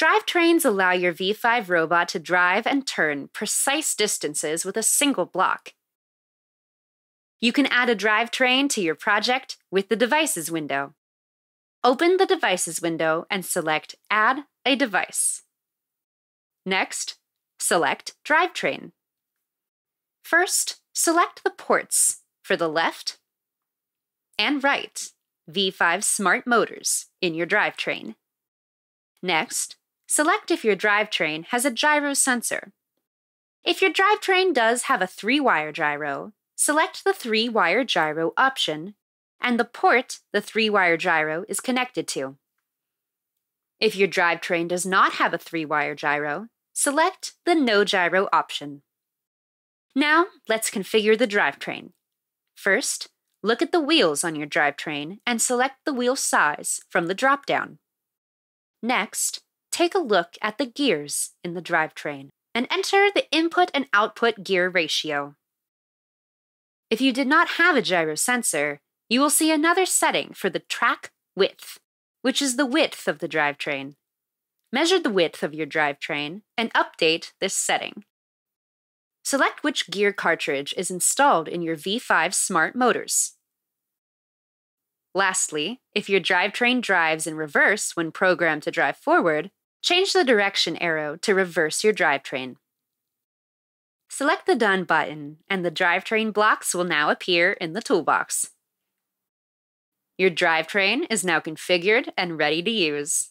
Drivetrains allow your V5 robot to drive and turn precise distances with a single block. You can add a drivetrain to your project with the Devices window. Open the Devices window and select Add a Device. Next, select Drivetrain. First, select the ports for the left and right V5 smart motors in your drivetrain. Next, select if your drivetrain has a gyro sensor. If your drivetrain does have a three wire gyro, select the three wire gyro option and the port the three wire gyro is connected to. If your drivetrain does not have a three wire gyro, select the No Gyro option. Now, let's configure the drivetrain. First, look at the wheels on your drivetrain and select the wheel size from the dropdown. Next, take a look at the gears in the drivetrain and enter the input and output gear ratio. If you did not have a gyro sensor, you will see another setting for the track width, which is the width of the drivetrain. Measure the width of your drivetrain and update this setting. Select which gear cartridge is installed in your V5 smart motors. Lastly, if your drivetrain drives in reverse when programmed to drive forward, change the direction arrow to reverse your drivetrain. Select the Done button, and the drivetrain blocks will now appear in the toolbox. Your drivetrain is now configured and ready to use.